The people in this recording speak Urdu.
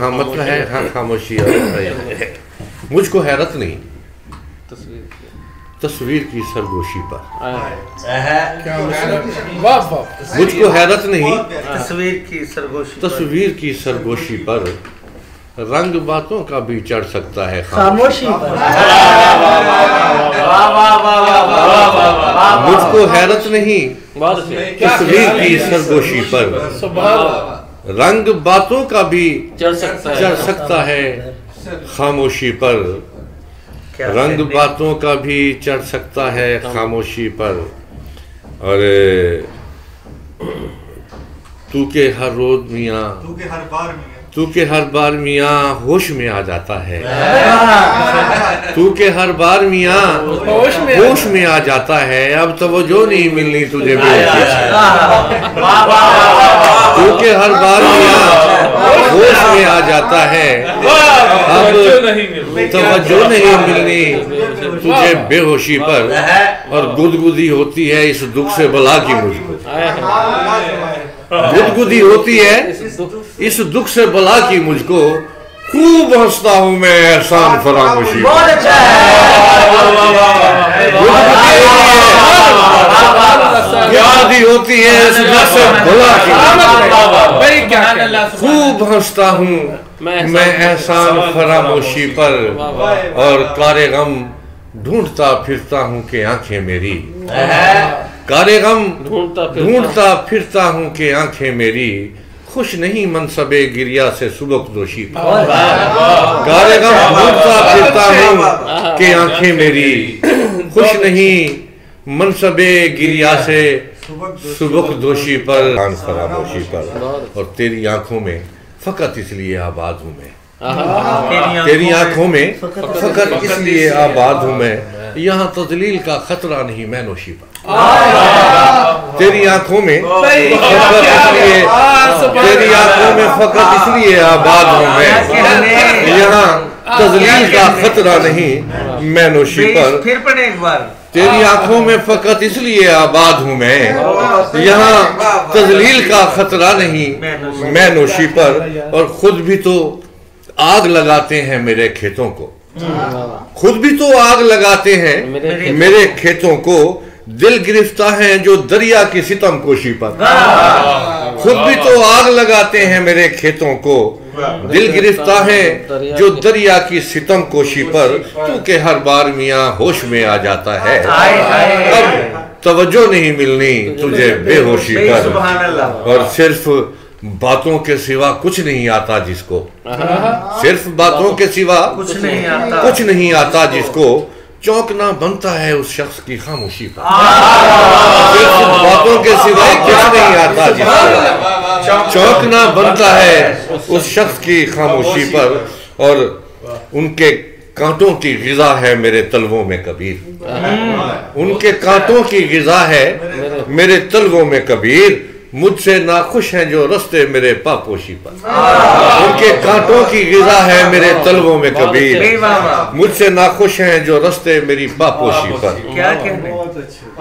ہاں مسئلہ ہے ہاں خاموشی اور مجھ کو حیرت نہیں تصویر کی سرگوشی پر مجھ کو حیرت نہیں تصویر کی سرگوشی تصویر کی سرگوشی پر رنگ باتوں کا بھی چڑھ سکتا ہے خاموشی پر مجھ کو حیرت نہیں تصویر کی سرگوشی پر رنگ باتوں کا بھی چڑھ سکتا ہے۔ چڑھ سکتا ہے۔ خاموشی پر۔ رنگ باتوں کا بھی چڑھ سکتا ہے خاموشی پر۔ اور تو کہ ہر روز میاں۔ تو کہ ہر بار میاں۔ ہوش میں آ جاتا ہے۔ تو کہ ہر بار میاں ہوش میں آ جاتا ہے۔ اب توجہ نہیں ملنی تجھے تو کہ ہر بار میاں ہوش میں آ جاتا ہے۔ اب توجہ نہیں ملنی تجھے بے ہوشی پر۔ اور گدگدی ہوتی ہے اس دکھ سے بلا کی مجھ کو۔ گدگدی ہوتی ہے۔ اس دکھ سے بلا کی مجھ کو خوب ہنستا ہوں میں احسان فراموشی پر گدگدی ہوتی ہے اس دکھ سے بلا کی۔ خوب ہنستا ہوں میں احسان فراموشی پر اور کار غم ڈھونڈتا پھرتا ہوں کہ آنکھیں میری۔ کار غم ڈھونڈتا پھرتا ہوں کہ آنکھیں میری۔ خوش نہیں منصب گریا سے سبک دوشی۔ پر کار غم ڈھونڈتا پھرتا ہوں کہ آنکھیں میری۔ خوش نہیں منصب گریا سے سبک دوشی پر آن فراموشی پر۔ اور تیری آنکھوں میں فقط اس لیے آباد ہوں میں۔ تیری آنکھوں میں فقط اس لیے آباد ہوں میں۔ یہاں تذلیل کا خطرہ نہیں میں نوشی پر۔ تیری آنکھوں میں فقط اس لیے تیری آنکھوں میں فقط اس لیے آباد ہوں میں یہاں تذلیل کا خطرہ نہیں میں نوشی پر پھر پڑھیں ایک بار تیری آنکھوں میں فقط اس لیے آباد ہوں میں یہاں تذلیل کا خطرہ نہیں میں نوشی پر اور خود بھی تو آگ لگاتے ہیں میرے کھیتوں کو خود بھی تو آگ لگاتے ہیں میرے کھیتوں کو دل گرفتہ ہیں جو دریا کی ستم کوشی پر خود بھی تو آگ لگاتے ہیں میرے کھیتوں کو۔ دل گرفتہ ہیں جو دریا کی ستم کوشی پر تو کہ ہر بار میاں ہوش میں آ جاتا ہے۔ اب توجہ نہیں ملنی تجھے بے ہوشی پر سبحان اللہ اور صرف باتوں کے سوا کچھ نہیں آتا جس کو۔ صرف باتوں کے سوا کچھ نہیں آتا۔ کچھ نہیں آتا جس کو۔ چونکنا بنتا ہے اس شخص کی خاموشی پر۔ باتوں کے سوا کچھ نہیں آتا جس چونکنا بنتا ہے اس شخص کی خاموشی پر۔ اور ان کے کانٹوں کی غذا ہے میرے تلووں میں کبیر۔ ان کے کانٹوں کی غذا ہے میرے تلووں میں کبیر۔ مجھ سے ناخوش ہیں جو رستے میرے پاپوشی پر۔ ان کے کانٹوں کی غذا ہے میرے تلووں میں کبیر۔ مجھ سے ناخوش ہیں جو رستے میری پاپوشی پر۔